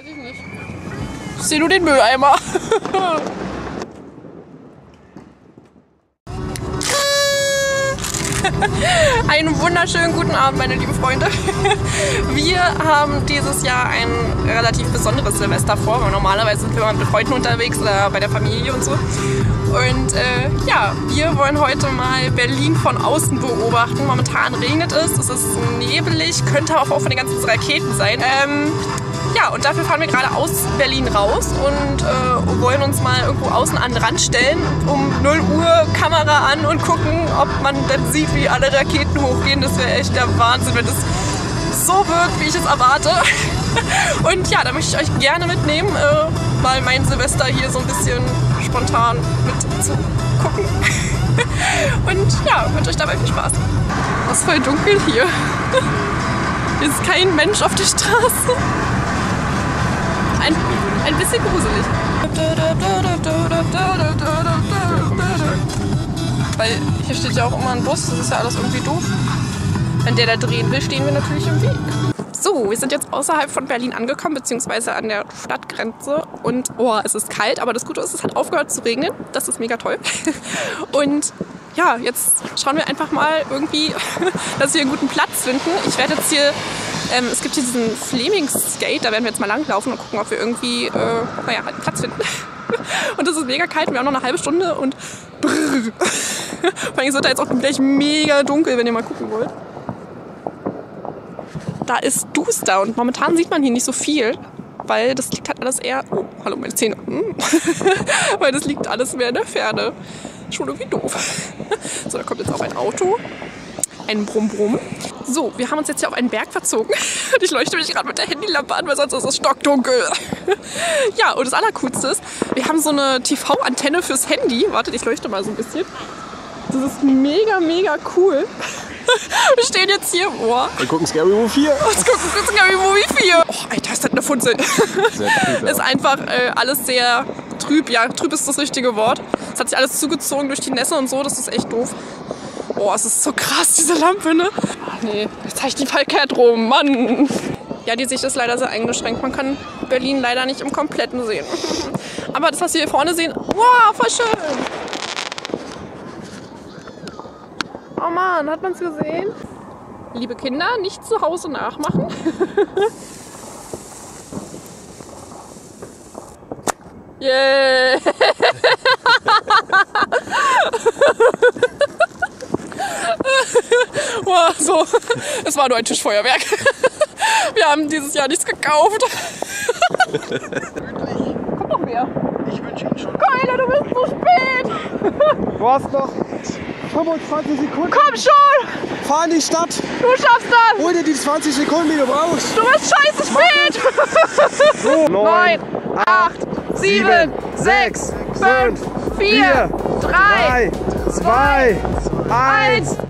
Weiß ich nicht. Ich sehe nur den Mülleimer. Einen wunderschönen guten Abend, meine lieben Freunde. Wir haben dieses Jahr ein relativ besonderes Silvester vor, weil normalerweise sind wir mit Freunden unterwegs oder bei der Familie und so. Und äh, ja, wir wollen heute mal Berlin von außen beobachten. Momentan regnet es, es ist nebelig, könnte auch von den ganzen Raketen sein. Ähm, ja, und dafür fahren wir gerade aus Berlin raus und äh, wollen uns mal irgendwo außen an den Rand stellen, um 0 Uhr Kamera an und gucken, ob man dann sieht, wie alle Raketen hochgehen. Das wäre echt der Wahnsinn, wenn das so wird, wie ich es erwarte. Und ja, da möchte ich euch gerne mitnehmen, äh, mal mein Silvester hier so ein bisschen spontan mit zu gucken. Und ja, wünsche euch dabei viel Spaß. Es ist voll dunkel hier. Hier ist kein Mensch auf der Straße ein, ein bisschen gruselig. Weil hier steht ja auch immer ein Bus, das ist ja alles irgendwie doof. Wenn der da drehen will, stehen wir natürlich im Weg. So, wir sind jetzt außerhalb von Berlin angekommen, beziehungsweise an der Stadtgrenze. Und oh, es ist kalt, aber das Gute ist, es hat aufgehört zu regnen. Das ist mega toll. Und ja, jetzt schauen wir einfach mal irgendwie, dass wir einen guten Platz finden. Ich werde jetzt hier ähm, es gibt hier diesen Flemings-Skate, da werden wir jetzt mal langlaufen und gucken, ob wir irgendwie, äh, naja, halt Platz finden. und es ist mega kalt, wir haben noch eine halbe Stunde und brrr. Vor allem wird da jetzt auch gleich mega dunkel, wenn ihr mal gucken wollt. Da ist duster und momentan sieht man hier nicht so viel, weil das liegt halt alles eher, oh, hallo meine Zähne, weil das liegt alles mehr in der Ferne. Schon irgendwie doof. so, da kommt jetzt auch ein Auto ein Brumm-Brumm. So, wir haben uns jetzt hier auf einen Berg verzogen. Und ich leuchte mich gerade mit der Handylampe an, weil sonst ist es stockdunkel. ja, und das Allercoolste ist, wir haben so eine TV-Antenne fürs Handy. Wartet, ich leuchte mal so ein bisschen. Das ist mega, mega cool. Wir stehen jetzt hier. Boah. Wir gucken Scary Movie 4. Uns gucken Scary Movie 4. Oh, Alter, ist das eine Funzel. Sehr ja. Ist einfach äh, alles sehr trüb. Ja, trüb ist das richtige Wort. Es hat sich alles zugezogen durch die Nässe und so. Das ist echt doof. Boah, es ist so krass, diese Lampe, ne? Ach nee, jetzt habe ich die verkehrt rum, Mann. Ja, die Sicht ist leider sehr eingeschränkt. Man kann Berlin leider nicht im Kompletten sehen. Aber das, was wir hier vorne sehen, wow, voll schön. Oh Mann, hat man es gesehen? Liebe Kinder, nicht zu Hause nachmachen. Yeah! wow, so. Es war nur ein Tischfeuerwerk. Wir haben dieses Jahr nichts gekauft. Kommt noch mehr. Ich wünsche Ihnen schon. Keiner, du bist zu spät. Du hast noch 25 Sekunden. Komm schon! Fahr in die Stadt. Du schaffst das. Hol dir die 20 Sekunden, die du brauchst. Du bist scheiße spät. So, 9, 8, 7, 6, 5, 4, 3, 2, 1.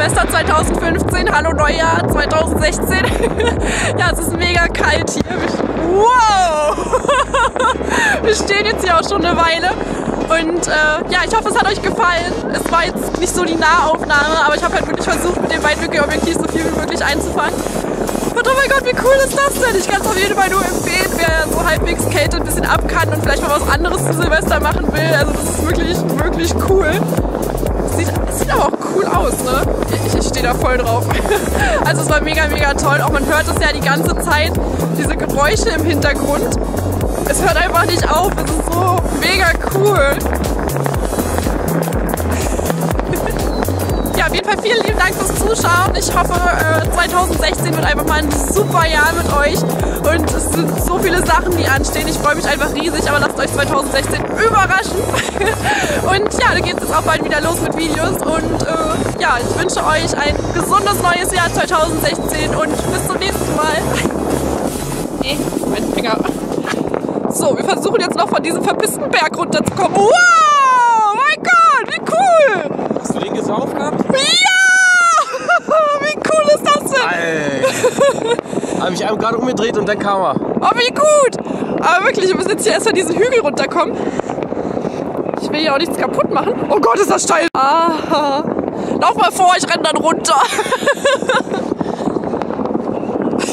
Silvester 2015. Hallo Neujahr 2016. ja, es ist mega kalt hier. Wow! Wir stehen jetzt hier auch schon eine Weile. Und äh, ja, ich hoffe, es hat euch gefallen. Es war jetzt nicht so die Nahaufnahme, aber ich habe halt wirklich versucht, mit dem Weitwinkelobjektiv so viel wie möglich einzufangen. Und oh mein Gott, wie cool ist das denn? Ich kann es auf jeden Fall nur empfehlen, wer so halbwegs Kälte ein bisschen ab kann und vielleicht mal was anderes zu Silvester machen will. Also das ist wirklich, wirklich cool. Sieht, sieht aber auch cool aus, ne? Ich, ich stehe da voll drauf. Also es war mega, mega toll. Auch man hört es ja die ganze Zeit, diese Geräusche im Hintergrund. Es hört einfach nicht auf. Es ist so mega cool. Dank fürs Zuschauen. Ich hoffe, 2016 äh, wird einfach mal ein super Jahr mit euch. Und es sind so viele Sachen, die anstehen. Ich freue mich einfach riesig, aber lasst euch 2016 überraschen. Und ja, dann geht es jetzt auch bald wieder los mit Videos. Und äh, ja, ich wünsche euch ein gesundes neues Jahr 2016 und bis zum nächsten Mal. Nee, mein Finger. So, wir versuchen jetzt noch von diesem verpissten Berg runterzukommen. Wow! Mein Gott, wie cool! Hast du den gesauft gehabt? Ja! Wie cool ist das denn? Alter. Hab mich einmal gerade umgedreht und dann kam er. Oh, wie gut! Aber wirklich, wir müssen jetzt hier erstmal diesen Hügel runterkommen. Ich will hier auch nichts kaputt machen. Oh Gott, ist das steil. Aha. Lauf mal vor, ich renne dann runter.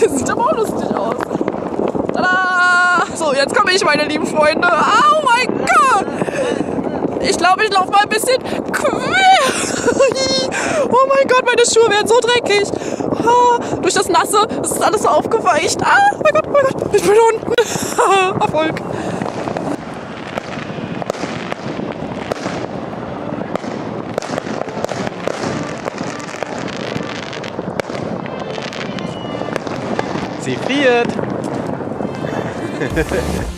Sieht aber auch lustig aus. Tada! So, jetzt komme ich, meine lieben Freunde. Oh mein Gott! Ich glaube, ich laufe mal ein bisschen quer. oh mein Gott, meine Schuhe werden so dreckig. Ah, durch das Nasse ist alles so aufgeweicht. Ah, oh mein Gott, oh mein Gott, ich bin unten. Erfolg. Sie friert.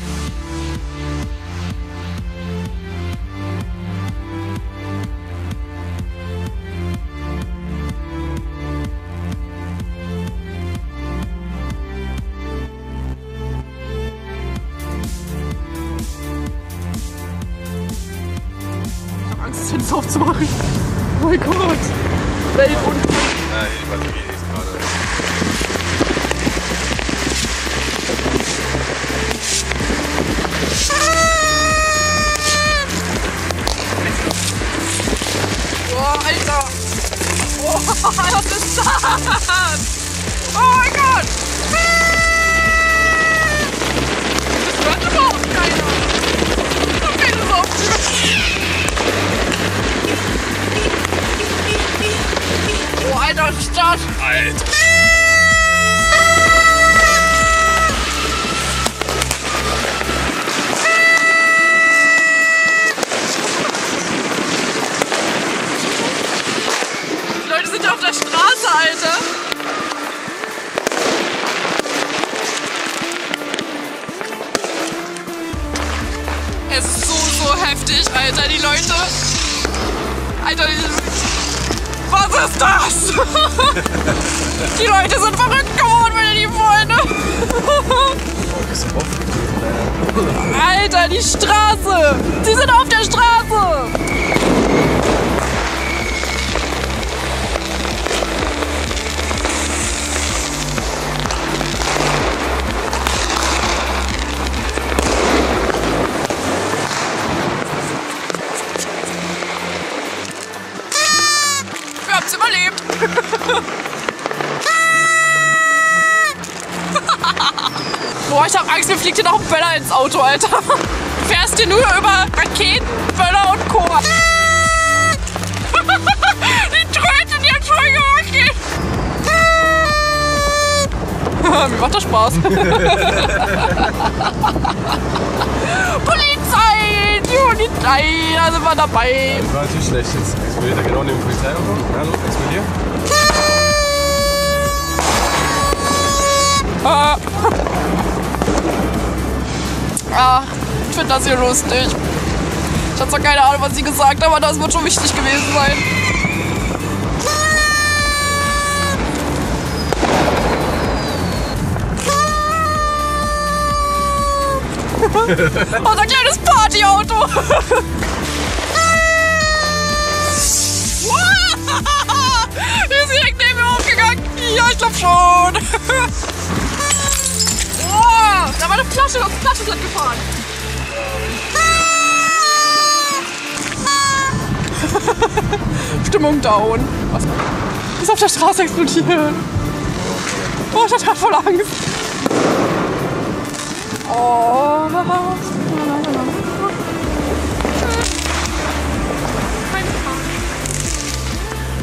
Fenster aufzumachen. Oh mein Gott. Weltuntergang. Ja, die Batterie ist gerade. Boah, Alter. Boah, was ist das? Oh mein Gott. Das hört überhaupt keiner. Alter. Die Leute sind auf der Straße, Alter. Es ist so, so heftig, Alter. Die Leute. Alter, ist das? die Leute sind verrückt geworden, meine lieben Freunde. Alter, die Straße. Sie sind auf der Straße. Boah, ich hab Angst, mir fliegt hier noch ein Böller ins Auto, Alter. Du fährst hier nur über Raketen, Böller und Co. Die tröten jetzt schon okay. Mir macht das Spaß. Polizei! Die Polizei! Da sind wir dabei. Das war natürlich schlecht jetzt. Explodiert er genau neben dem Polizeiauto? Hallo, explodiert? Ah, ich finde das hier lustig. Ich hatte zwar keine Ahnung, was sie gesagt haben, aber das wird schon wichtig gewesen sein. Unser kleines Partyauto. Die ist direkt neben mir hochgegangen. Ja, ich glaube schon. Oh, da war eine Flasche, Flaschenblatt gefahren. Stimmung down. Was ist auf der Straße explodiert? Oh, ich hatte voll Angst. Oh,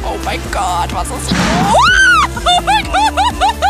Oh mein Gott, was ist hier? Oh mein Gott!